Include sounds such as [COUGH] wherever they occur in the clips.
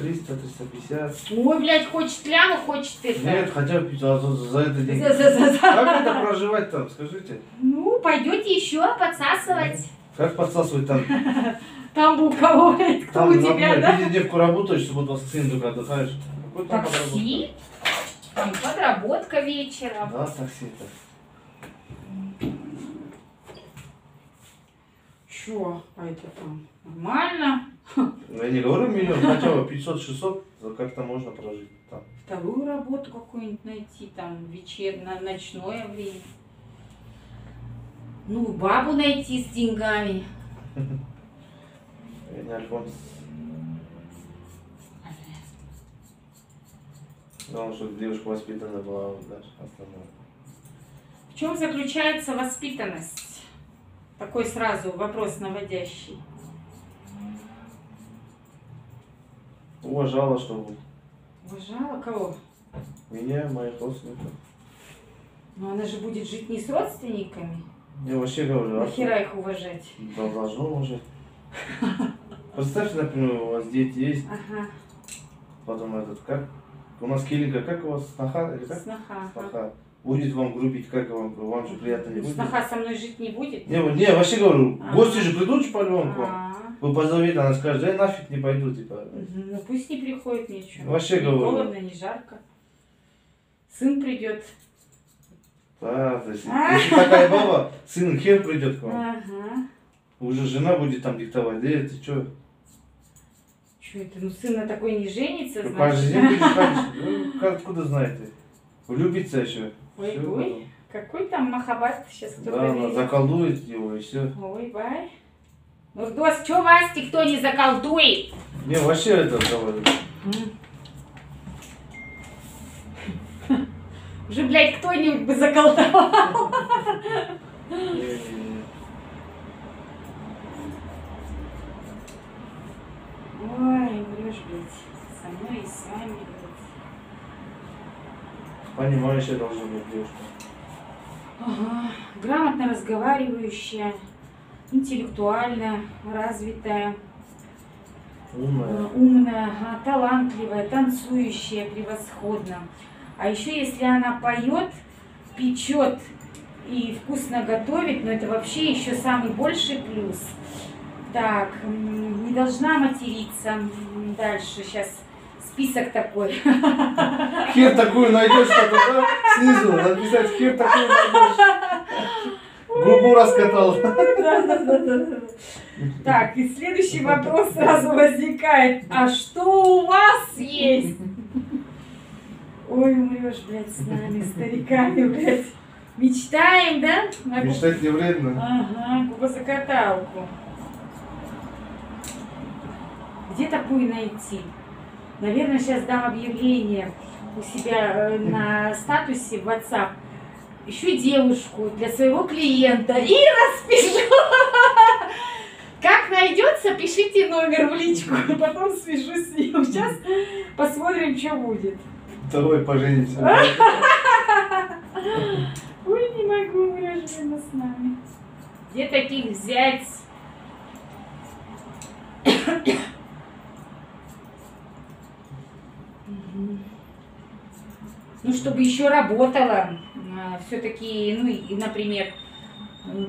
300, 350. Ой, блядь, хочет ляну, хочет это. Нет, хотя бы за, за, за это деньги. За-за-за-за. Как это проживать там, скажите? Ну, пойдете еще подсасывать. Как подсасывать там? Там у кого, блядь, кто Там, у тебя, например, да? пятидневку работаешь, в субботу воскресенье только отдыхаешь. Такси. Там подработка вечером. Да, такси-то. Чё, а это там нормально? Ну, Я не говорю миллион, хотя бы 500-600, за как-то можно прожить там. Вторую работу какую-нибудь найти, там, вечерное, ночное время. Ну, бабу найти с деньгами. [LAUGHS] Я не Альфонс. Главное, чтобы девушка воспитанная была, вот дальше остальное. В чем заключается воспитанность? Такой сразу вопрос наводящий. Уважала, чтобы Уважала кого? меня, моих родственников. Но она же будет жить не с родственниками. Я вообще говорю, а Нахера их уважать? Да, должно уже. Представьте, например, у вас дети есть, Ага, потом этот, как? У нас Келинка, как у вас, сноха или как? сноха. ага. Сноха. Будет вам грубить, как вам, вам же приятно не будет? Сноха со мной жить не будет? Не, не, вообще говорю, Ага. гости же придут по-любому к вам. А, Вы позовете, она скажет, я нафиг не пойду, типа. Ну пусть не приходит ничего. Вообще не говорю. холодно, не жарко. Сын придет. Да, то есть, А. если такая баба, сын хер придет к вам. Ага. Уже жена будет там диктовать, да ты что? Что это? Ну сын на такой не женится, По значит. жизни будешь ходить? Ну, как- откуда знаете? Влюбиться еще. Ой, Всё ой. потом. Какой там махабат сейчас кто-то Да, она заколдует его и все. Ой, бай. Нурдос, что вас никто не заколдует? Не, вообще это говорю. [LAUGHS] Уже, блядь, кто-нибудь бы заколдовал. Ой, врешь, блядь. Со мной и с вами. Понимающая должна быть девушка. Ага. Грамотно разговаривающая, интеллектуально развитая, Умная. э, умная, талантливая, танцующая превосходно. А еще если она поет, печет и вкусно готовит, ну это вообще еще самый больший плюс. Так, не должна материться. Дальше сейчас список такой. Хер такую найдешь, что да? Снизу написать хер такую найдешь. Губу раскатал. Так, и следующий вопрос сразу возникает. А что у вас есть? Ой, умрешь, блядь, с нами, стариками, блядь. Мечтаем, да? На Мечтать не вредно. Ага, губозакаталку. Где такую найти? Наверное, сейчас дам объявление у себя э, на статусе в WhatsApp. Ищу девушку для своего клиента и распишу. [LAUGHS] Как найдется, пишите номер в личку, [LAUGHS] потом свяжусь с ним. Сейчас посмотрим, что будет. Давай поженимся. [LAUGHS] Ой, не могу, вражина с нами. Где таких взять? Ну, чтобы еще работала. Все-таки, ну, и, например,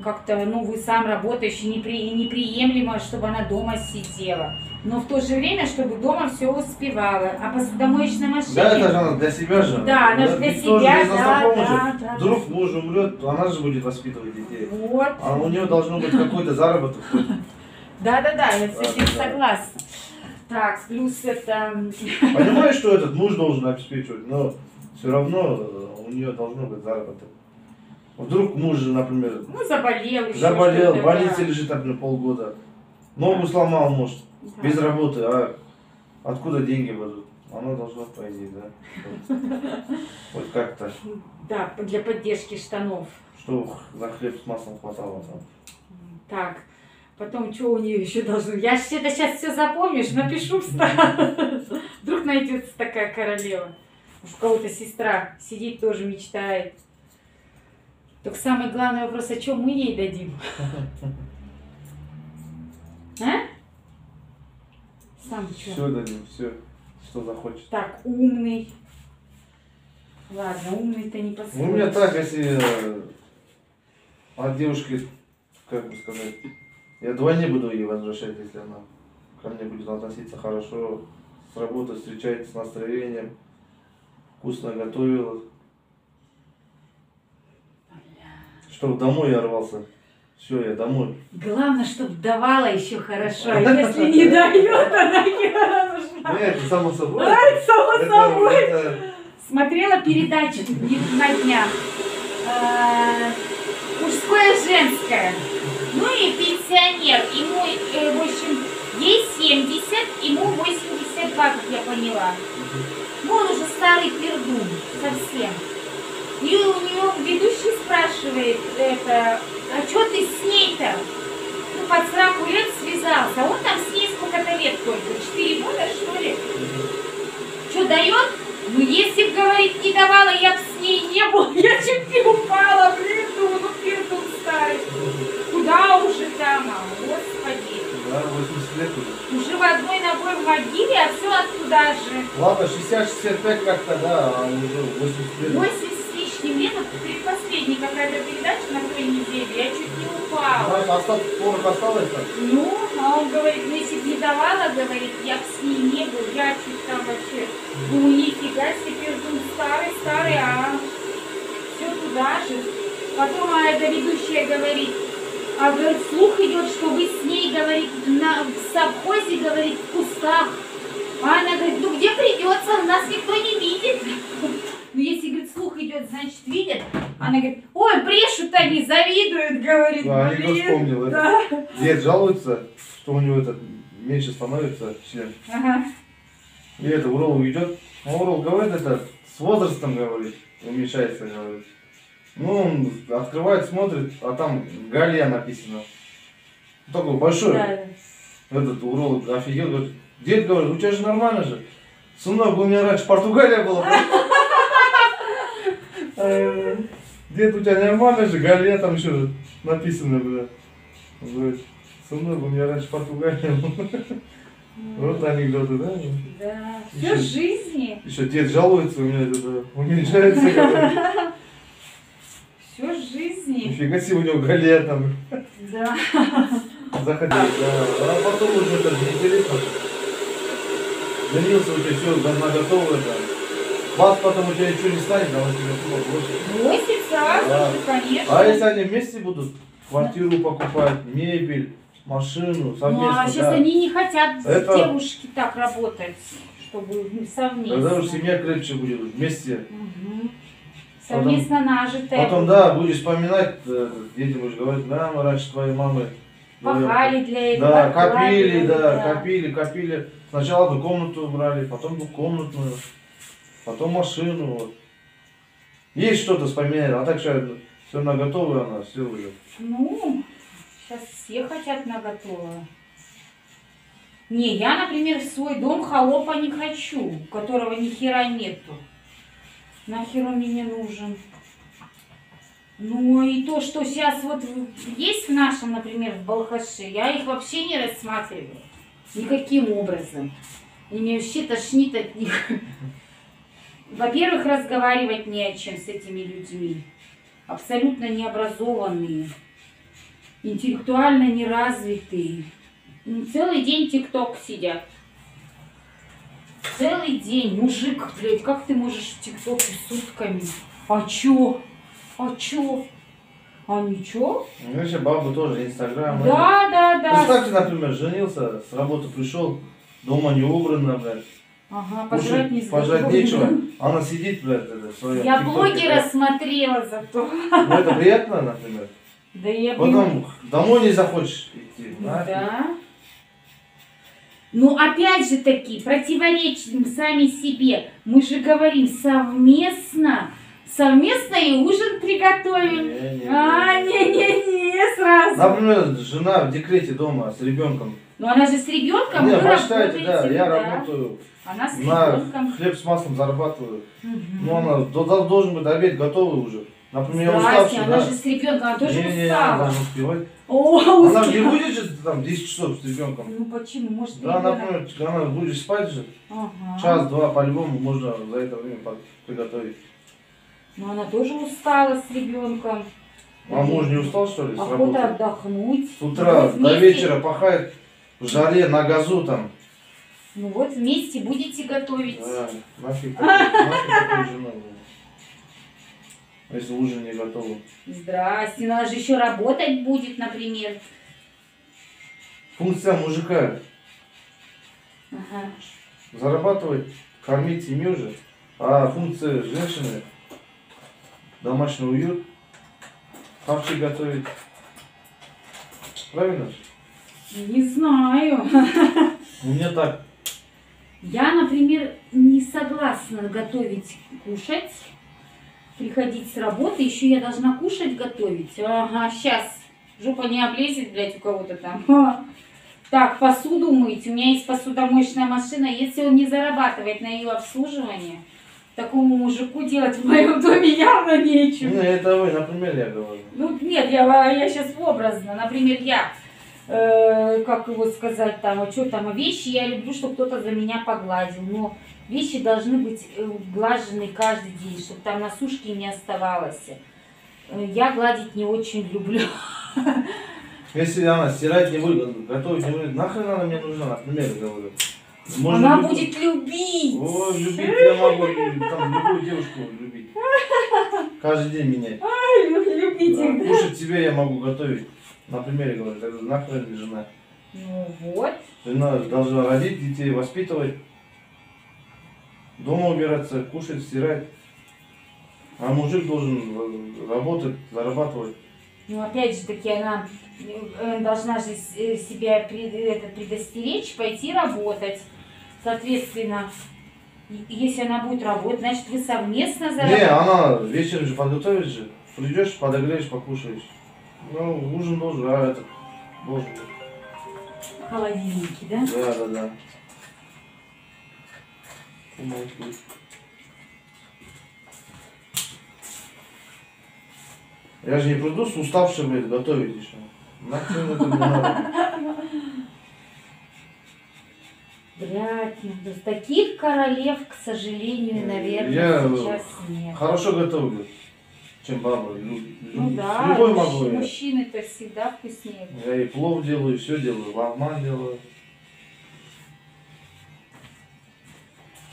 как-то, ну, вы сам работающий, непри- неприемлемо, чтобы она дома сидела. Но в то же время, чтобы дома все успевала. А посудомоечная машина... Да, это же она для себя же. Да, она же для себя, да, же. да, да. Вдруг муж умрет, она же будет воспитывать детей. Вот. А у нее должно быть какой-то заработок. [LAUGHS] Да-да-да, я с этим Да, да. согласна. Так, плюс это... Понимаешь, что этот муж должен обеспечивать, но все равно э, у нее должно быть заработок. Вдруг муж, же, например, Ну, заболел еще. заболел, в больнице да. лежит, например, полгода. Ногу сломал, может, Да. без работы, а откуда деньги будут? Она должна, по идее, да. Вот как-то, Да, для поддержки штанов. что на хлеб с маслом хватало там. Так, потом что у нее еще должно... Я это сейчас все запомнишь, напишу в. [LAUGHS] Вдруг найдется такая королева. Уж у кого-то сестра сидит, тоже мечтает. Только самый главный вопрос, а что мы ей дадим? [LAUGHS] А? Сам что? Все дадим, все. что захочет. Так, умный. Ладно, умный-то не Ну, посмотришь. у меня так, если э, от девушки, как бы сказать, я двойне буду ей возвращать, если она ко мне будет относиться хорошо, с работы встречает с настроением, вкусно готовила. Чтобы домой я рвался. Все, я домой. Главное, чтобы давала еще хорошо. А [LAUGHS] если не дает, она нужна. Нет, это само собой. Ай, само Это- собой. это- Смотрела передачу на днях. Э, Мужское, женское. Ну и пенсионер. Ему, э, в общем, ей 70, ему 82, как я поняла. Ну, он уже старый пердун, совсем. И у нее ведущий спрашивает, это, а что ты с ней-то? Ну, под 40 лет связался. Он там с ней сколько-то лет только, 4 года, что ли? Что дает? Ну, если б, говорит, не давала, я бы с ней не был. [LAUGHS] Я чуть не упала, пердун, ну, пердун старый. Куда уже там, а, господи. Да, 80 лет уже. Уже в одной ногой в могиле, а все оттуда же. Ладно, 60-65 как-то, да, а уже 80 лет. 80 с лишним лет, вот предпоследняя какая-то передача на той неделе, я чуть не упала. Знаешь, остаток порох осталось там? Ну, а он говорит, ну если бы не давала, говорит, я бы с ней не был, я чуть там вообще, ну нифига себе, ну старый, старый, а все туда же. Потом а эта ведущая говорит, а говорит, слух идет, что вы с ней, говорит, на, в совхозе, говорит, в кустах. А она говорит, ну где придется, нас никто не видит. [LAUGHS] Ну если, говорит, слух идет, значит видят. Она говорит, ой, брешут они, завидуют, говорит, Да, блин. вспомнил, это. Да. Дед жалуется, что у него этот меньше становится член. Ага. И это уролог идет, а уролог говорит, это с возрастом, говорит, уменьшается, говорит. Ну, он открывает, смотрит, а там Галия написано. Такой большой. Да. Этот уролог офигел, говорит, дед, говорит, у тебя же нормально же. Сынок, у меня раньше Португалия была. [LAUGHS] Дед, у тебя нормально же, Галия там еще написано, бля. Говорит, сынок, у меня раньше Португалия была. Вот анекдоты, да? Да. Все жизни. Еще дед жалуется, у меня это [LAUGHS] Нифига себе, у него Галия там. Да. Заходи, да. А потом уже это неинтересно. Женился, у тебя все давно готово, да. Вас потом у тебя ничего не станет, а он тебе сумма бросит. Бросить сразу Да. же, конечно. А если они вместе будут квартиру покупать, мебель, машину, Ну, совместно, а сейчас да. они не хотят Это- девушки так работать, чтобы ну, совместно. Тогда уже семья крепче будет, вместе. Мгм. Совместно нажитое. Потом, да, будешь вспоминать, э, детям будешь говорить, да, мы раньше твоей мамы Пахали для этого. Да, копили, откладывали, да, копили, копили. Сначала одну комнату брали, потом двухкомнатную, потом машину. Вот. Есть что-то вспоминать, а так что все на готовое она, все уже. Ну, сейчас все хотят на готовое. Не, я, например, в свой дом холопа не хочу, у которого ни хера нету. Нахер он мне нужен? Ну и то, что сейчас вот есть в нашем, например, в Балхаше, я их вообще не рассматриваю. Никаким образом. И мне вообще тошнит от них. Во-первых, разговаривать не о чем с этими людьми. Абсолютно необразованные, интеллектуально неразвитые. Ну, Целый день тикток сидят. Целый день. Мужик, блядь, как ты можешь в тиктоке сутками? А чё? А чё? А ничего? Ну, вообще бабы тоже, инстаграм. Да, да, да. Представьте, например, женился, с работы пришел, дома не убрано, блядь. Ага, пожрать не пожрать нечего. Она сидит, блядь, это, в своем Я блогера смотрела зато. Ну это приятно, например. Да я Потом домой не захочешь идти. Ну нафиг. Да. Ну, опять же таки, противоречим сами себе. Мы же говорим совместно. Совместно и ужин приготовим. Не-не-не. А, не-не-не, сразу. Например, жена в декрете дома с ребенком. Но она же с ребенком, Не, вы посчитайте, да, я да. работаю, Она с на ребенком. хлеб с маслом зарабатываю. Мгм. Ну, она до- до- должен быть обед готовый уже. Например, Здрасте, уставший, она да? же с ребенком, она тоже Не, не, она устала. должна успевать. О, Она же не будет же там 10 часов с ребенком. Ну почему? Может, Да, например, она будет спать же, Ага. час-два по-любому можно за это время приготовить. Но она тоже устала с ребенком. А муж не устал, что ли, с Охота работы? отдохнуть. С утра Вот до вечера пахает в жаре, на газу там. Ну вот вместе будете готовить. Да, нафиг такой, нафиг такой блин. Если ужин не готовы. Здрасте, ну она же еще работать будет, например. Функция мужика Ага. зарабатывать, кормить семью же. А функция женщины домашний уют, хавчик готовить. Правильно? же? Не знаю. [LAUGHS] У меня так. Я, например, не согласна готовить, кушать, приходить с работы, еще я должна кушать, готовить. Ага, сейчас. Жопа не облезет, блядь, у кого-то там. [LAUGHS] Так, посуду мыть. У меня есть посудомоечная машина. Если он не зарабатывает на ее обслуживание, такому мужику делать в моем доме явно Ну, нечего. это вы, например, я говорю. Ну, нет, я, я сейчас образно. Например, я, э, как его сказать, там, а что там, вещи, я люблю, чтобы кто-то за меня погладил. Но вещи должны быть э, глажены каждый день, чтобы там на сушке не оставалось. Э, Я гладить не очень люблю. Если она стирать не будет, готовить не будет, нахрен она мне нужна, например, говорю. Она любую- будет любить. О, любить я могу, там любую девушку любить. Каждый день менять. Ай, лю- любите. Да, Кушать себе я могу готовить. На примере говорю, нахрен мне жена. Ну вот. Жена должна родить детей, воспитывать, дома убираться, кушать, стирать. А мужик должен э, работать, зарабатывать. Ну, опять же таки, она э, должна же э, себя предостеречь, пойти работать. Соответственно, если она будет работать, значит, вы совместно Не, заработаете. она вечером же подготовит же. Придешь, подогреешь, покушаешь. Ну, ужин должен, а этот должен. Холодильники, да? Да, да, да. Помолчи. Я же не приду с уставшим блядь, готовить еще. Нахрен это мне надо. Да Таких королев, к сожалению, наверное, Я сейчас нет. Хорошо готовлю, чем баба. Ну лю- да, Любой мужч- могу я. мужчины-то всегда вкуснее. Я и плов делаю, и все делаю, лавман делаю.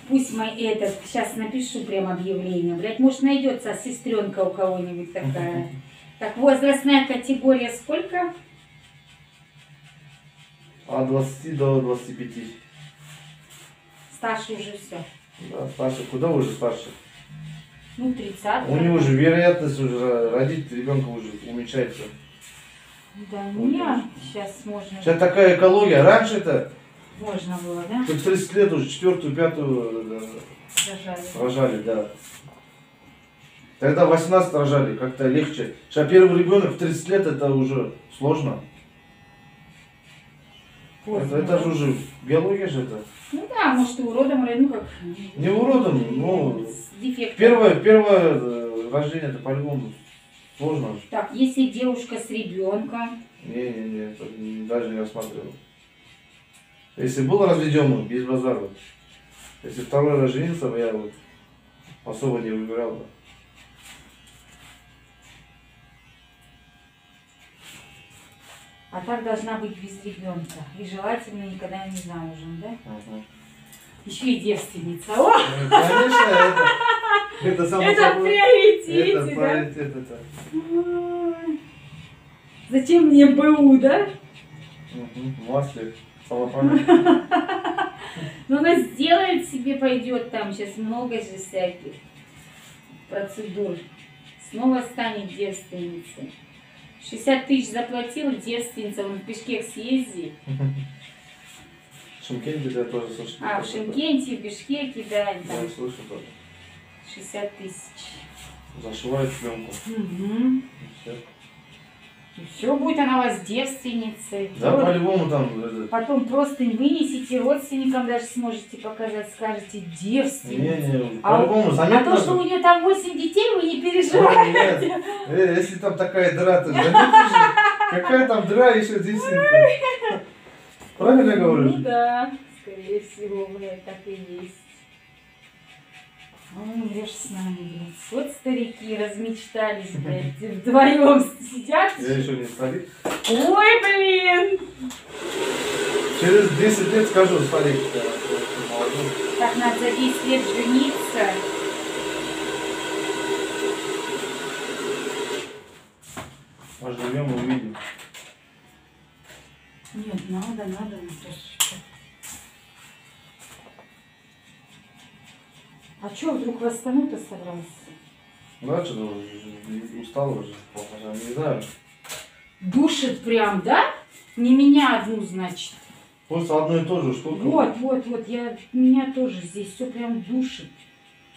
Пусть мой этот, сейчас напишу прям объявление. Блять, может найдется сестренка у кого-нибудь такая. [LAUGHS] Так, возрастная категория сколько? От 20 до 25. Старше уже все. Да, старше. Куда уже старше? Ну, 30. У него же вероятность уже родить ребенка уже уменьшается. Да, нет, сейчас можно. Сейчас такая экология. Раньше-то Можно было, да? хоть 30 лет уже четвертую, пятую э, Зажали. рожали, да. Тогда 18 рожали, как-то легче. Сейчас первый ребенок в 30 лет это уже сложно. Поздно, Это, это же уже биология же это. Ну да, может и уродом, ну как. Не уродом, ну, С дефектом. Первое, первое э, рождение это по-любому сложно. Так, если девушка с ребенком, Не-не-не, это не- даже не рассматривал. Если был разведенным, без базара. Если второй раз женился, я вот особо не выбирал бы. а так должна быть без ребенка. И желательно никогда не замужем, да? Еще и девственница. О, Ну, Конечно, это, это само это собой. приоритете, Это да? приоритет, это. Ой. Зачем мне БУ, да? Мгм, Маслик. Но [LAUGHS] она сделает себе, пойдет там, сейчас много же всяких процедур. Снова станет девственницей. 60 тысяч заплатил, девственница, он в Бишкек съезди. Шимкенте я тоже слышал. А, в Шимкенте, в Бишкеке, да, Да, там слышал тоже. 60 тысяч. Зашивают пленку. И всё. Все, будет она у вас девственницей. Да, Вот. по-любому там... это, Потом просто вынесите, родственникам даже сможете показать, скажете девственница. Не-не, А по-любому А заметно. то, что у нее там 8 детей, вы не Ой, переживайте. нет. Э, если там такая дыра, то же, какая там дыра еще действительно. Правильно я Ну говорю? да, скорее всего, блядь, так и есть. А умрешь с нами, блядь. Вот старики размечтались, блядь, вдвоем сидят. Я еще не старик. Ой, блин! Через 10 лет скажу, старик. Так надо за 10 лет жениться. Поживем, увидим. Нет, надо, надо, Наташечка. А чё вдруг в Астану-то собрался? Да, что-то уже устал уже. полностью, Не знаю. Душит прям, да? Не меня одну, значит. Просто одно и то же. Сколько? Вот, вот, вот, я, меня тоже здесь все прям душит.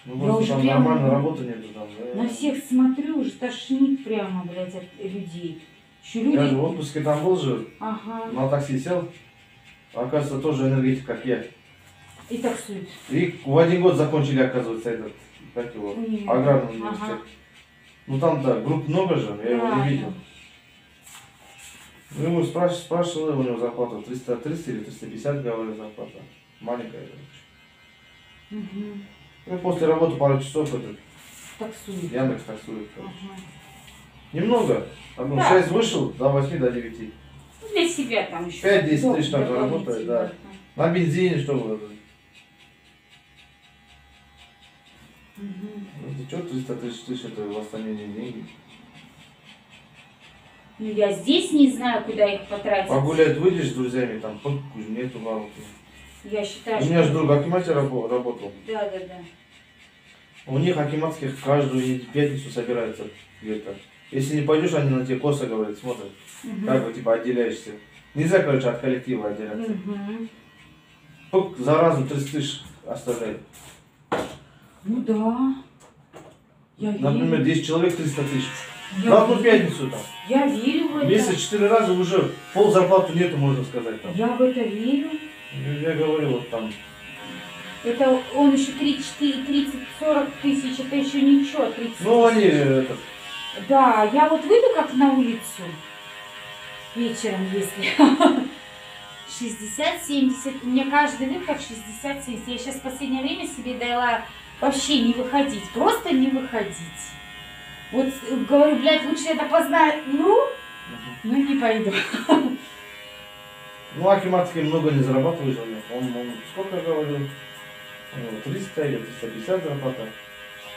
Ну, Я уже там прям нормальной работы нету там. да. На всех смотрю, уже тошнит прямо, блядь, от людей. Еще Я же в люди... отпуске там был же, Ага. на такси сел. Оказывается, тоже энергетик, как я. И таксуют. И в один год закончили, оказывается, этот, как его, М. аграрный Ага. университет. Ну там-то групп много же, я его не видел. Ну, ему спраш- спрашивал, у него зарплата 300, 300 или 350, говорю, зарплата. Маленькая. короче. Мгм. Ну, после работы пару часов этот Таксуют. Яндекс таксует. короче. Ага. Немного. Там, ну, Да. 6 вышел, до 8 до 9. Ну, Для себя там еще. 5-10 тысяч там заработает, да. На бензине, что вы. Это что, 300 тысяч, это в Астане не деньги. Ну, я здесь не знаю, куда их потратить. Погулять выйдешь с друзьями, там, по кузнецу, на Я считаю, У меня же друг Акимате рабо- работал. Да, да, да. У них акиматских каждую пятницу собираются где-то. Если не пойдешь, они на тебе косо говорят, смотрят, Мгм. как бы типа отделяешься. Нельзя, короче, от коллектива отделяться. Мгм. Пук, за разу 30 тысяч оставляют. Ну да. Я Например, верю. 10 человек 300 тысяч. Я одну верю. пятницу там. Я верю в это. Месяц 4 раза уже пол зарплаты нету, можно сказать. Там. Я в это верю. Я говорю, вот там. Это он еще 3, 4, 30, 40 тысяч, это еще ничего. 30 Ну, они, это, Да, я вот выйду как на улицу вечером, если 60-70, у меня каждый выход 60-70. Я сейчас в последнее время себе дала вообще не выходить, просто не выходить. Вот э, говорю, блядь, лучше я допоздна умру, но не пойду. ну, Акиматский много не зарабатывает него. Он, он сколько него 300 или 350 зарплата.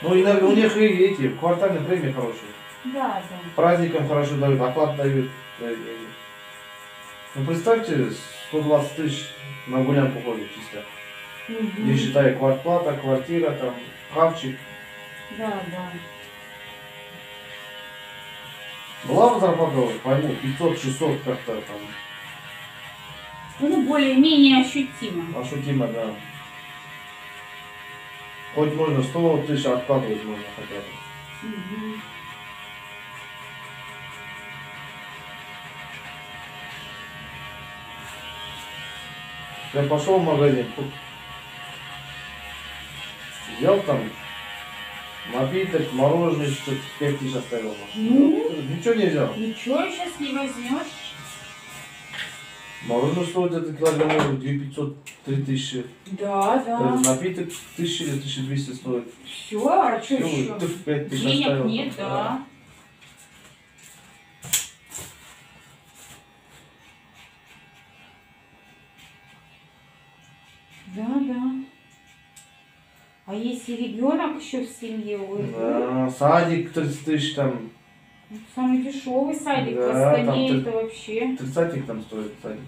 Ну, иногда у них и эти квартальные премии хорошие. Да, да. Праздникам хорошо дают, оклад дают. Ну, представьте, 120 тысяч на гулянку ходит чисто. Мгм. Не считая квартплата, квартира, там, хавчик. Да, да. Была бы зарплата, пойму, 500-600 как-то там, Ну, более-менее ощутимо. ощутимо, да. Хоть можно 100 тысяч откладывать можно хотя бы. Мгм. Я пошел в магазин, взял там напиток, мороженое, что-то 5 тысяч оставил. Ну? Ничего не взял. Ничего сейчас не возьмешь. Мороженое стоит это килограмм 2500, 3000. Да, да. Этот напиток 1000 или 1200 стоит. Все, а что еще? ты 5 тысяч Денег оставил. нет, да. Да, да. А если ребенок еще в семье, Да, садик 30 тысяч там, ну, самый дешевый садик в Да, Астане там ты- это вообще. тридцатик там стоит садик.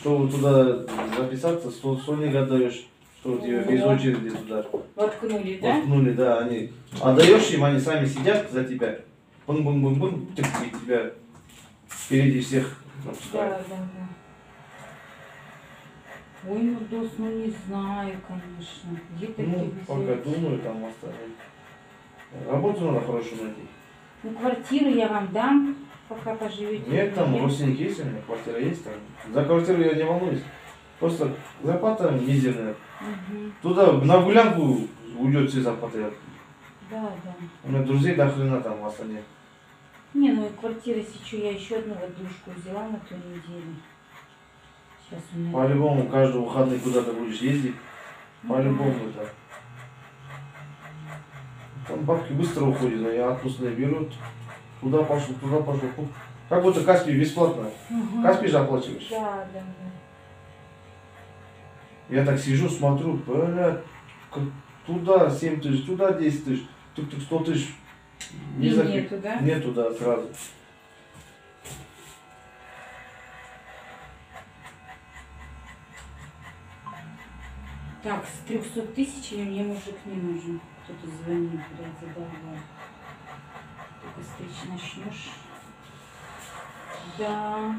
Что вы туда записаться, 100 соник отдаешь, что у тебя без очереди туда Воткнули, да? воткнули, да, они отдаешь им, они сами сидят за тебя, бум бум бум бум тык, и тебя впереди всех Да, да, да. Ой, ну, Дос, ну не знаю, конечно. Где такие Ну, взять? пока думаю, там оставить. Работу надо хорошую найти. Ну, квартиру я вам дам, пока поживете. Нет, там Нет? родственники есть у меня, квартира есть там. За квартиру я не волнуюсь. Просто зарплата мизерная. Мгм. Туда на гулянку уйдет все зарплаты. Да, да. У меня друзей до хрена там в Астане. Не, ну и квартира сейчас я еще одну воздушку взяла на ту неделю. Меня... По-любому, каждый выходный куда-то будешь ездить. Ну, По-любому это. Там бабки быстро уходят, они отпускные берут. Туда пошел, туда пошел. Как будто Каспий бесплатно. Мгм. Каспий же оплачиваешь. Да, да, да. Я так сижу, смотрю, блядь, как туда 7 тысяч, туда 10 тысяч, тук-тук 100 тысяч. И за- нету, да? Нету, да, сразу. Так, с 300 тысяч мне мужик не нужен. Кто-то звонит, блядь, задолбал. Только стричь начнешь. Да.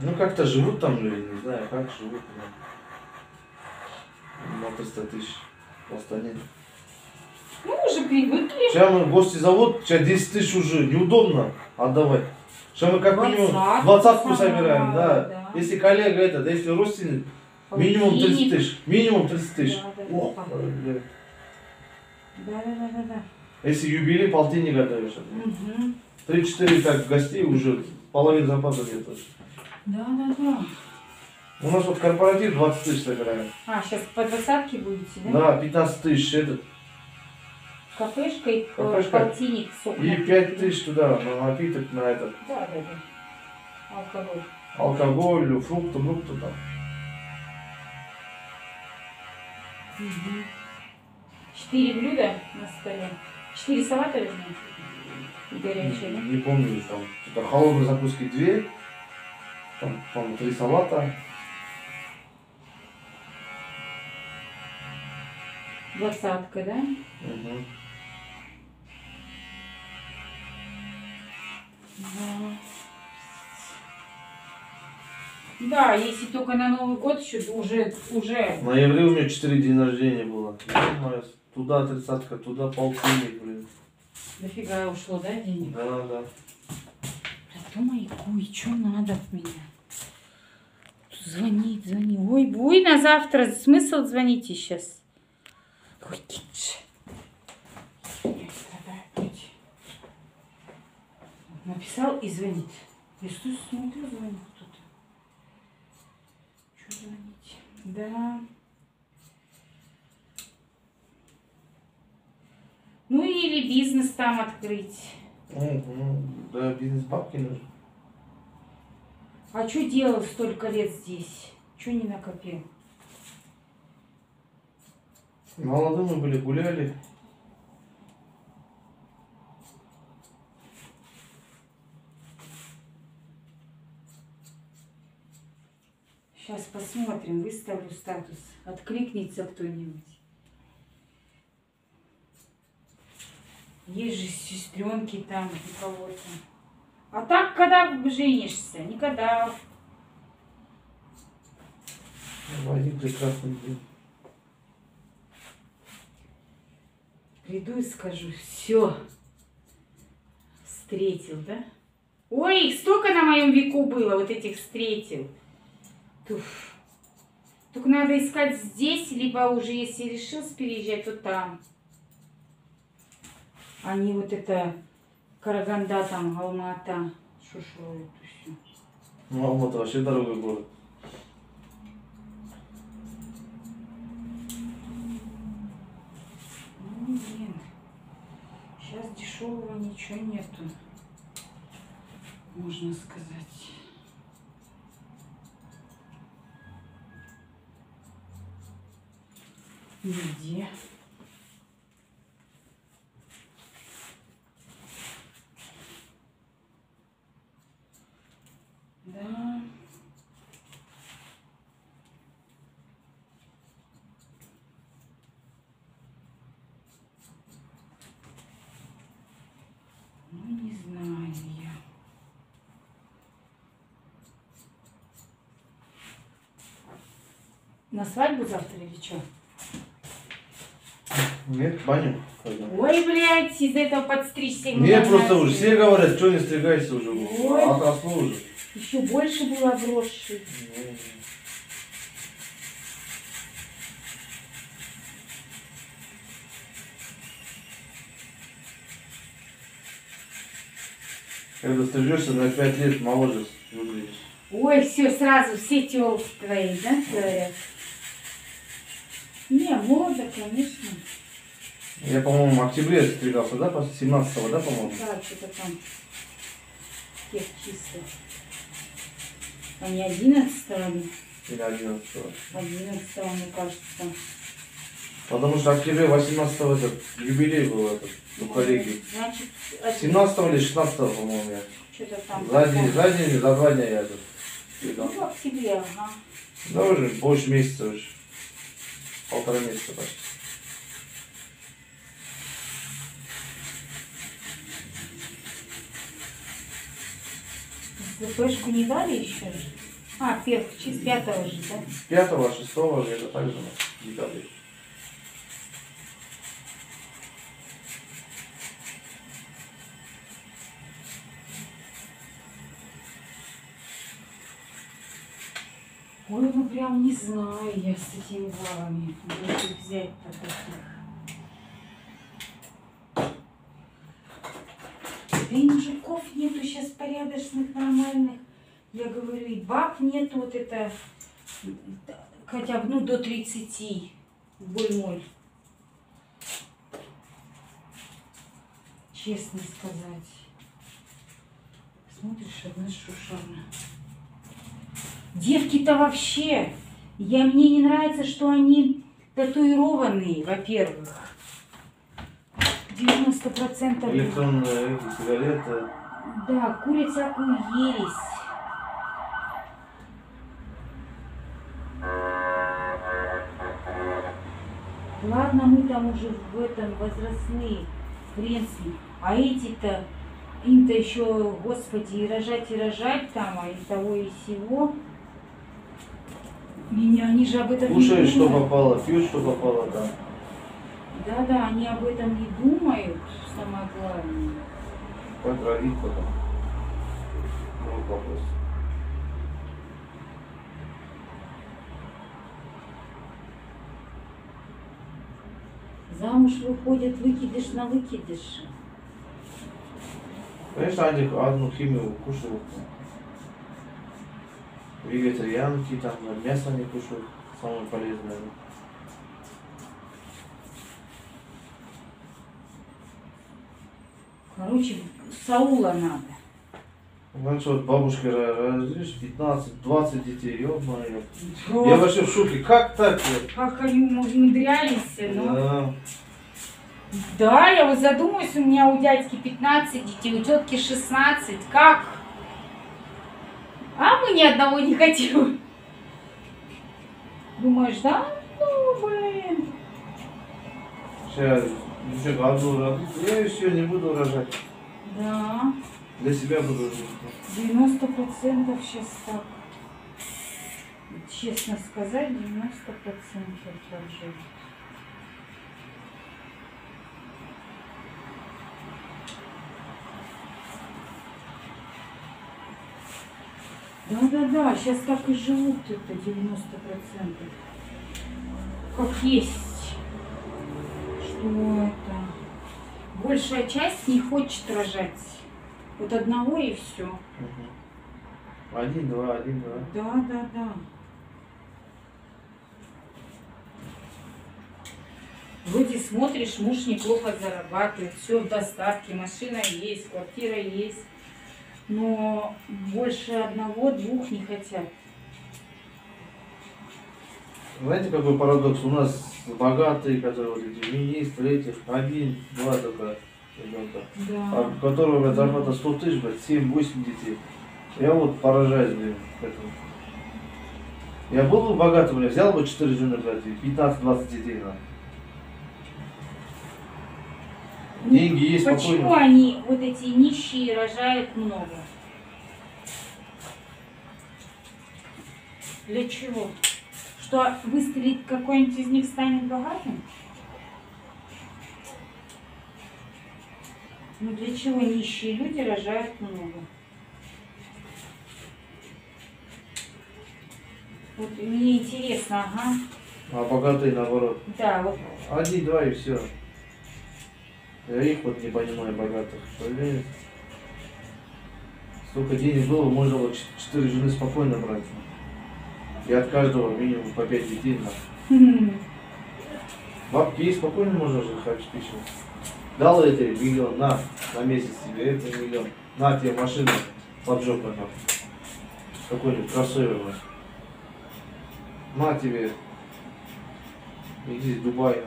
Ну как-то живут там люди, не знаю, как живут. Ну, на 300 тысяч в Астане. Ну, уже привыкли. Сейчас мы гости зовут, сейчас 10 тысяч уже, неудобно отдавать. Сейчас мы как минимум Двадцатку собираем, да. да. Если коллега этот, если родственник, минимум 30 Полтинник. тысяч. Минимум 30 тысяч. Да, да, О, да. блядь. Да, да, да, да, да. Если юбилей, полтинник даешь. Угу. 3-4 так гостей уже половина зарплаты где-то. Да, да, да. У нас вот корпоратив 20 тысяч собираем. А, сейчас по двадцатке будете, да? Да, 15 тысяч этот. Кафешка и э, Кафешка. полтинник сок. И 5 тысяч туда на напиток, на этот. Да, да, да. Алкоголь. Алкоголь, фрукты, фрукты там. Угу. Четыре блюда на столе. Четыре салата возьмем. И горячее, да? Не помню, там что-то холодные закуски 2. Там, по-моему, 3 салата. Двадцатка, да? Мгм. Да. Да, если только на Новый год еще уже, уже. В ноябре у меня 4 день рождения было. Ё-моё, Туда тридцатка, туда полтинник, блин. Дофига ушло, да, денег? Да, да. Думай, ой, что надо от меня? Тут Звонит, звонит. Ой, ой, на завтра. Смысл звоните сейчас? Ой, опять. Написал и звонит. Я что смотрю, звонит кто-то. Что звонить? Да. Ну или бизнес там открыть. Да, бизнес бабки нужны. А что делал столько лет здесь? Что не накопил? Молодые мы были, гуляли. Сейчас посмотрим, выставлю статус. Откликнется кто-нибудь. Есть же сестренки там у кого-то. А так, когда женишься? Никогда. В один прекрасный день. Приду и скажу, все. Встретил, да? Ой, их столько на моем веку было, вот этих встретил. Туф. Только надо искать здесь, либо уже, если решился переезжать, то там. Не вот это Караганда, там, Алмата. Шушу эту всю. Ну, Алмата вообще дорогой город. Ну, блин. Сейчас дешевого ничего нету. Можно сказать. Нигде. Да. Ну, не знаю я. На свадьбу завтра или что? Нет, баню. Ой, блядь, из этого подстричься Не, просто уже все говорят, что не стригайся уже. Ой. Отросло уже. Еще больше было обросший. Когда стрижешься, на 5 лет моложе выглядишь. Ой, все, сразу все телки твои, да, говорят? Не, мода, конечно. Я, по-моему, в октябре стригался, да? После 17 да, по-моему? Да, что-то там. Тех чисто. А не 11 ли? Или 11 11 мне кажется. Потому что в октябре 18 этот юбилей был этот, у коллеги. Значит, 17 или 16 по-моему, я. что-то там. За день, за день или за два дня я этот. Ну, в октябре, ага. Да уже больше месяца уже. Полтора месяца почти. ЗПшку не дали еще? А, первых, чиз пятого же, да? Пятого, шестого где-то так же, в декабре. Ой, ну прям не знаю я с этими. Где их взять-то таких? Да и мужиков нету сейчас порядочных, нормальных. Я говорю, и баб нету вот это, хотя бы ну, до 30, боль-моль. Честно сказать. Смотришь, одна шушана. Девки-то вообще, я, мне не нравится, что они татуированные, во-первых. 90% Электронные эти, сигареты. да, курят всякую ересь. Ладно, мы там уже в этом возрастные, хрен с ним. А эти-то, им-то еще, господи, и рожать, и рожать там, а и того, и сего. Меня, они же об этом Кушают, не что думают. попало, пьют, что попало, да. Да-да, они об этом не думают, самое главное. Родить потом. Вот вопрос. Замуж выходит выкидыш на выкидыш. Конечно, они одну химию кушают. Вегетарианки, там мясо не кушают, самое полезное. Короче, Саула надо. Раньше вот бабушка родишь 15-20 детей, ё-моё. Я вообще в шоке, как так? вот? Как они умудрялись, ну. Да. Да, я вот задумаюсь, у меня у дядьки 15 детей, у тетки 16. Как? А мы ни одного не хотим. Думаешь, да? Ну, блин. Сейчас еще одну родить, я еще не буду рожать. Да, Для себя буду жить. 90% сейчас так. Честно сказать, 90% так Да-да-да, сейчас так и живут это 90%. Как есть. Что это? Большая часть не хочет рожать. Вот одного и все. Мгм. Один, два, один, два. Да, да, да. Вроде смотришь, муж неплохо зарабатывает, все в достатке, машина есть, квартира есть. Но больше одного, двух не хотят. Знаете, какой парадокс? У нас богатые, которые вот эти министры, этих, один, два только ребенка. Да. А у которого блядь, зарплата 100 тысяч, блядь, 7-8 детей. Я вот поражаюсь, блин, этому. Я был бы богатым, блядь, взял бы 4 жены, блядь, и 15-20 детей, на. Деньги есть, Ну, Почему спокойно. они, вот эти нищие, рожают много? Для чего? Что выстрелит какой-нибудь из них станет богатым? Ну для чего нищие люди рожают много? Вот мне интересно, ага. А богатые наоборот. Да, вот Один, два и все. Я их вот не понимаю, богатых. Блин. Столько денег было, можно ч- четыре жены спокойно брать. И от каждого минимум по пять детей. На. [LAUGHS] Бабки спокойно можно же обеспечивать. Дал этой миллион, на, на месяц тебе, это миллион. На тебе машину под жопой, нахуй. Какой-нибудь кроссовер. На тебе. Иди в Дубай,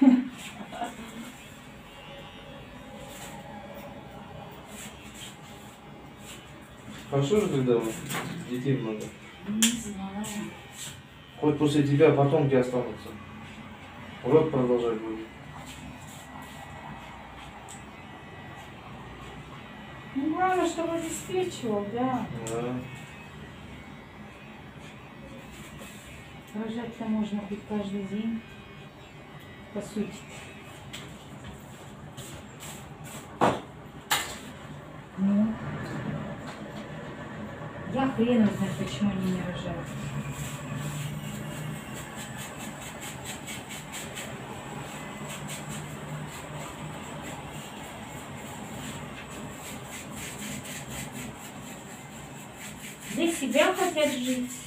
нахуй. [LAUGHS] Хорошо же, когда детей много. не знаю. Хоть после тебя потомки останутся. Род продолжать будет. Ну главное, чтобы обеспечивал, да. Да. Рожать-то можно хоть каждый день. По сути. Ну. Я хрен знает, почему они не рожают. Для себя хотят жить.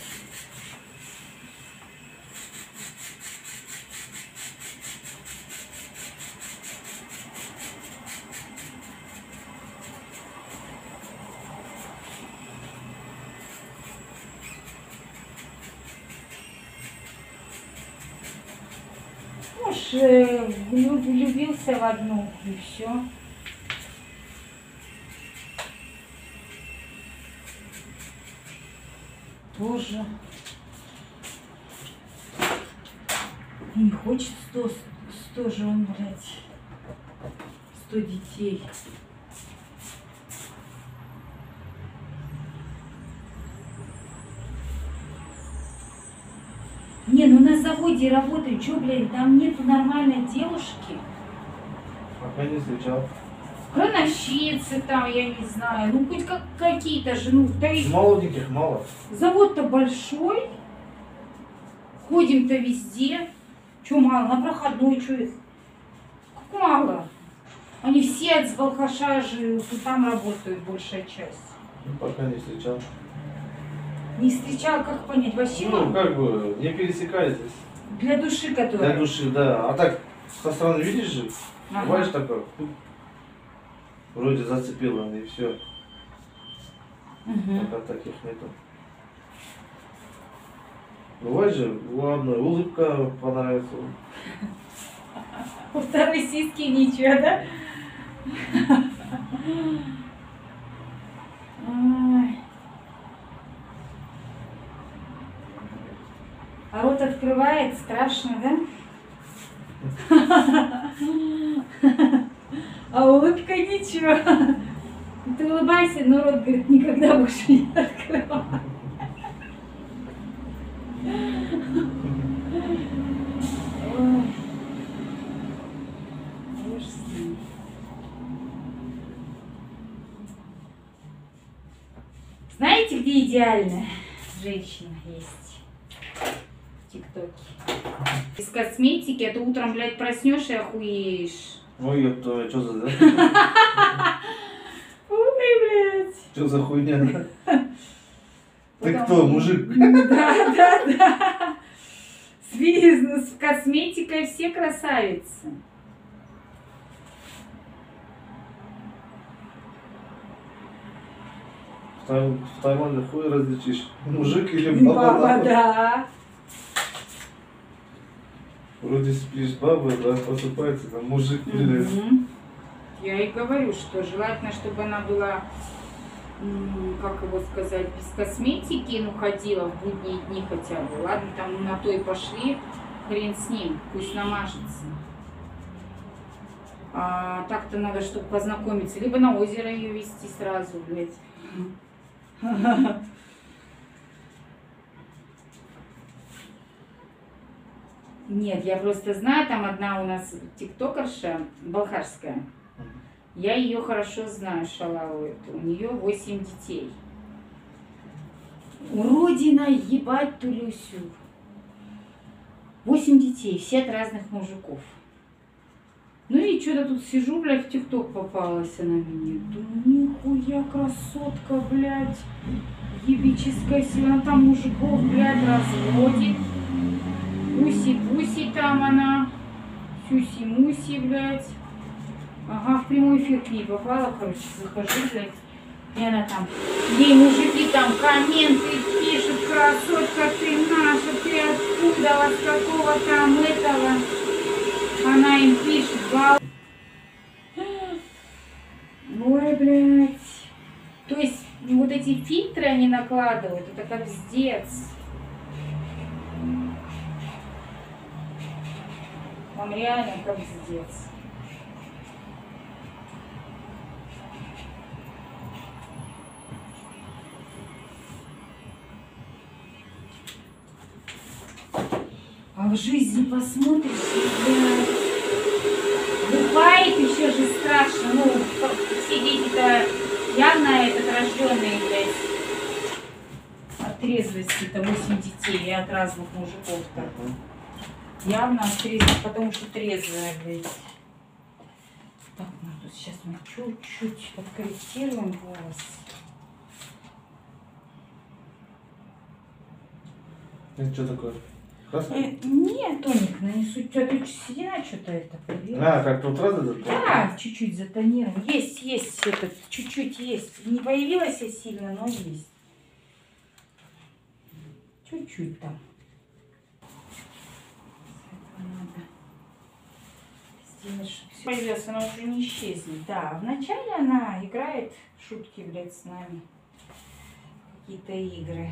100 детей. Не, ну на заводе работаю, что, блядь, там нету нормальной девушки. Пока не встречал. Крановщицы там, я не знаю, ну хоть как, какие-то же, ну, да и... Молоденьких мало. Завод-то большой, ходим-то везде. Че мало, на проходной, что их? Как мало. Они все от волхаша живут, и там работают большая часть. Ну, пока не встречал. Не встречала, как понять, вообще Ну, как бы, не пересекаетесь. для души, Для которая. души, да. А так, со стороны видишь же, Ага. бываешь такое, вроде зацепило, и все. Мгм. Пока таких нету. Бывает же, у одной улыбка понравится. [LAUGHS] У второй сиськи ничего, да? А рот открывает, страшно, да? А улыбка ничего. Ты улыбайся, но рот, говорит, никогда больше не открывай. Ой. Боже с ним. Знаете, где идеальная женщина есть? В ТикТоке. Из косметики, а то утром, блядь, проснешь и охуеешь. Ой, ёпта, что за, [LAUGHS] Ой, блядь. что за хуйня? Ты кто, мужик? [LAUGHS] Да, да, да. С бизнес, с косметикой все красавицы. В Таил- в Таиланде хуй различишь, мужик или Баба, баба. да. Вроде спишь баба, да, просыпается, там мужик или... Я и говорю, что желательно, чтобы она была, как его сказать, без косметики, ну, ходила в будние дни хотя бы. Ладно, там на то и пошли, хрен с ним, пусть намажется. А так-то надо, чтобы познакомиться. Либо на озеро ее вести сразу, блядь. Нет, я просто знаю, там одна у нас тиктокерша, балхарская. Я ее хорошо знаю, шалаву эту. У нее 8 детей. Уродина, ебать Тулюсю. 8 детей, все от разных мужиков. Ну и что-то тут сижу, блядь, в ТикТок попалась она мне. Думаю, нихуя красотка, блядь. Ебическая сила. Она там мужиков, блядь, разводит. Пуси-пуси там она. Сюси-муси, блядь. Ага, в прямой эфир к ней попала, короче, захожу, блядь. И она там, ей мужики там комменты пишут, красотка ты наша, ты откуда, с какого там этого. Она им пишет. Ой, блядь. То есть вот эти фильтры они накладывают, это как пиздец. Вам реально как пиздец. А в жизни посмотришь, блядь, же страшно. Ну, все дети-то явно этот рожденные, блядь, от трезвости-то 8 детей и от разных мужиков-то. Явно от трезвости, потому что трезвая, блядь. Так, ну тут сейчас мы чуть-чуть подкорректируем голос. Это что такое? Э, Нет, тоник нанесу. Что, тут седина что-то это появилась? А, как тут раз этот? Да, чуть-чуть затонирован. Есть, есть этот, чуть-чуть есть. Не появилась я сильно, но есть. Чуть-чуть там. Сделать, чтобы всё появилась, она уже не исчезнет. Да, вначале она играет шутки, блядь, с нами. Какие-то игры.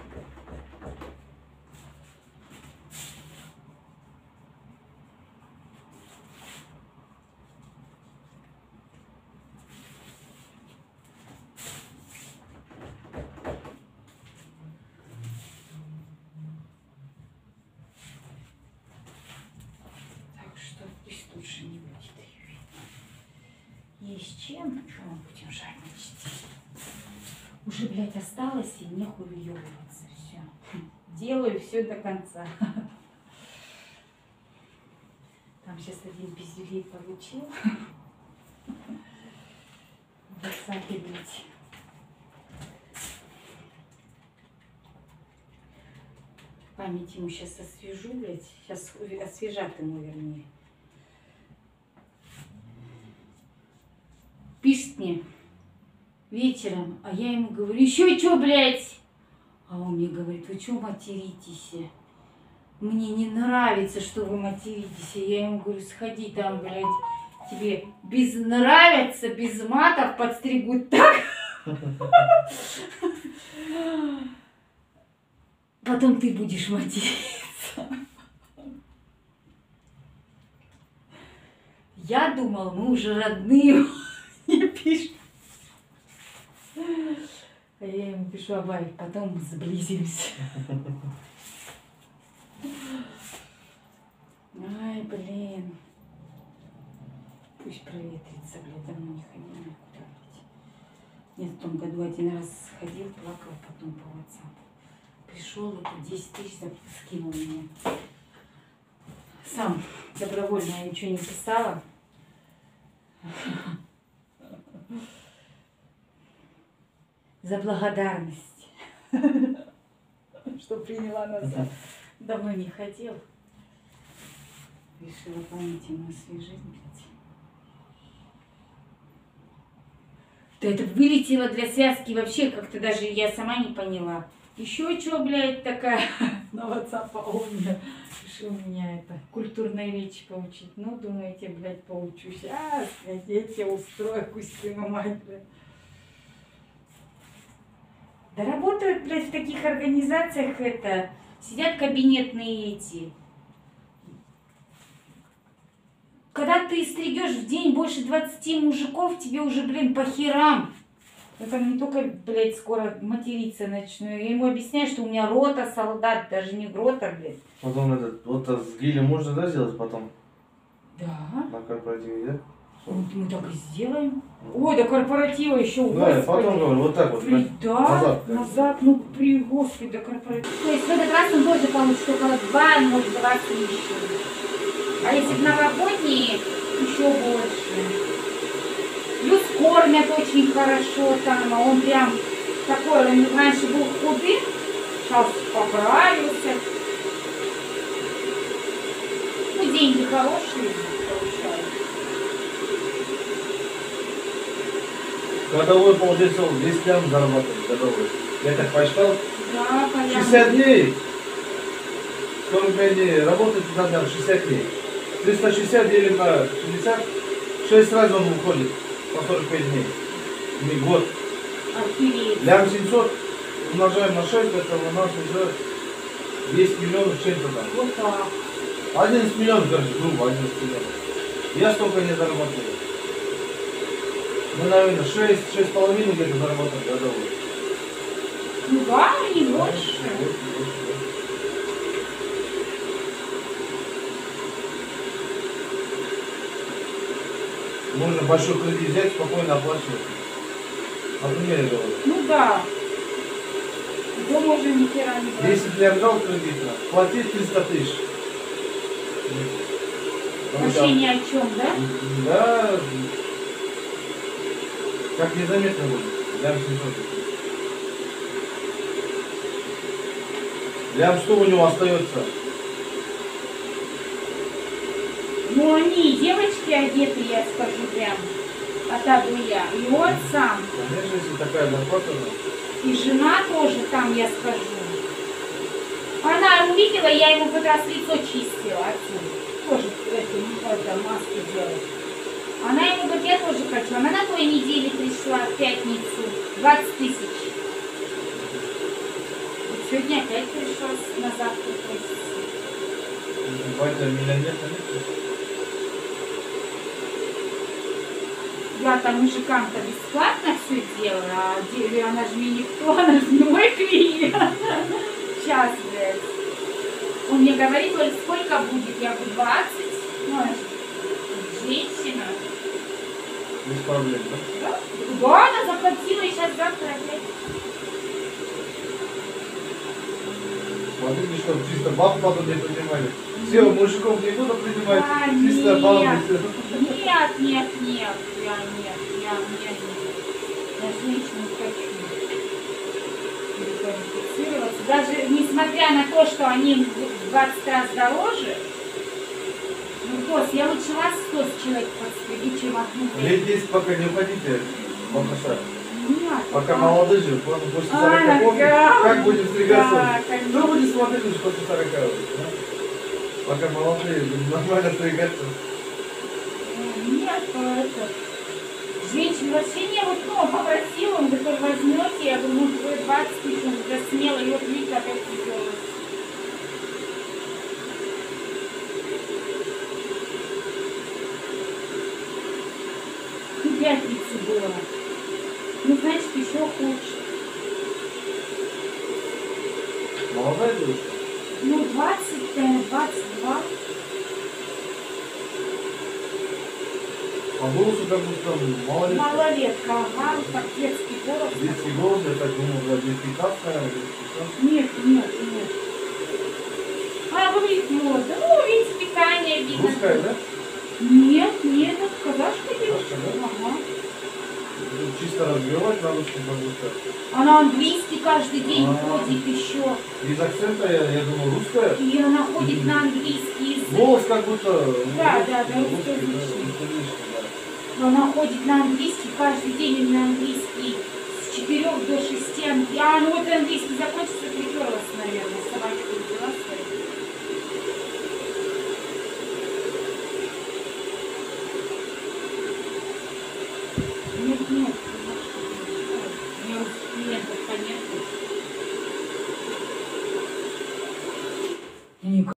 конца. Там сейчас один пиздюлей получил. В WhatsApp, блядь. Память ему сейчас освежу, блядь. Сейчас освежат ему, вернее. Пишет мне вечером, а я ему говорю, еще что, блядь? А он мне говорит, вы что материтесь? Мне не нравится, что вы материтесь. Я ему говорю, сходи там, блядь, тебе без нравится, без матов подстригут так. Потом ты будешь материться. Я думал, мы уже родные. [LAUGHS] Не пишет. А я ему пишу, Абай, потом мы сблизимся. Ай, блин. Пусть проветрится, блядь, давно не ходила никуда. Нет, в том году один раз сходил, плакал потом по WhatsApp. Пришел, это 10 тысяч скинул мне. Сам добровольно я ничего не писала. За благодарность, что приняла назад. Давно не хотел. Решила память ему освежить. Да это вылетело для связки вообще, как-то даже я сама не поняла. Еще что, блядь, такая [LAUGHS] на WhatsApp умная. Решил меня это культурной речи поучить. Ну, думаете, блядь, поучу. Сейчас, блядь, я тебе устрою кустину мать, блядь. Да работают, блядь, в таких организациях это. Сидят кабинетные эти. Когда ты стригешь в день больше 20 мужиков, тебе уже, блин, по херам. Я там не только, блядь, скоро материться начну. Я ему объясняю, что у меня рота солдат, даже не рота, блядь. Потом этот, вот с гелем можно, да, сделать потом? Да. на корпоративе, да? Вот мы так и сделаем. Ой, до корпоратива еще, Да, я господи. потом говорю, вот так вот. При- да, назад, назад, ну при господи, до корпоратива. То есть в этот раз он тоже получит около 2, может, 2 тысячи. А если в новогодние, еще больше. Плюс кормят очень хорошо там, а он прям такой, он раньше был худым, сейчас поправился. Ну, деньги хорошие Годовой получается он 200 лям зарабатывает годовой. Я так посчитал, Да, понятно. 60 дней. 45 дней работает на днях, 60 дней. 360 делим на 60, 6 раз он уходит по 45 дней. Не год. Лям 700 умножаем на 6, это у нас уже 10 миллионов чем-то там. Вот так. 11 миллионов, короче, грубо 11 миллионов. Я столько не заработаю. Мы, наверное, 6, 6,5 где-то годовой. Ну да, не больше. Больше, больше, больше. Можно большой кредит взять, спокойно оплачивать. Например, я говорю. Ну да. Дома уже ни хера не брать. Если ты взял кредит, на, плати 300 тысяч. Вообще ни о чем, да? Да. Как незаметно будет. Лям 700. Лям 100 у него остается. Ну они, девочки одеты, я скажу прям. От А до я. И он сам. Конечно, если такая зарплата, И жена тоже там, я скажу. Она увидела, я ему как раз лицо чистила отцу. Тоже эту, это, маску делать. Она ему говорит, я тоже хочу. Она на той неделе пришла в пятницу. 20 тысяч. Вот сегодня опять пришла на завтра просить. батя миллионер. Я там мужикам-то бесплатно все делаю, а де- она же мне никто, [LAUGHS] она же не мой клиент. Сейчас, блядь. Он мне говорит, говорит, сколько будет? Я говорю, 20. Ну, она же женщина. Без проблем, да? Да, она заплатила, и сейчас завтра опять. Смотрите, чтобы чисто баб потом не принимали. Все, мужиков не буду принимать. А, чисто нет. бабы. Нет, нет, нет, я нет, я нет, нет. Я женщин не хочу. Даже несмотря на то, что они в 20 раз дороже, Кос, я лучше вас 100 человек подстригу, чем одну. Лет 10 пока не уходите. Нет, Пока а- молодые же, после после А, 40 лет, да. как будем стригаться? Кто будет смотреть уже после 40 лет? да? Пока молодые, нормально стригаться. Нет, это... Женщин вообще не вот, ну, попросила, он говорит, возьмете, я говорю, ну, вы 20 тысяч, он да смело, и вот видите, опять приперлась. Ну, пятница было. Ну, хуже. Молодая девушка? Ну, 20, э, 22. По голосу как будто малолетка. Малолетка, ага, так детский голос. Детский голос, я так думал, да, детский кап. Нет, нет, нет. А, выглядит молодо. Ну, видите, питание видно. Русская, да? Нет, нет, это казашка девушка. Казашка, да? Ага чисто развивать надо, чтобы англосаксы. Она английский каждый день а, ходит еще. Без акцента, я, я думаю, русская. И она ходит mm -hmm. на английский язык. Голос как будто... Да, да, да, русский, русский, да, да. Она ходит на английский каждый день, на английский с четырех до 6. А, ну вот английский закончится, приперлась, наверное, собаки приперлась.